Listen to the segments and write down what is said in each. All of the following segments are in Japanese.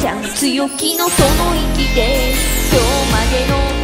ちゃん強気のその息で今日までの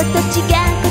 こと違う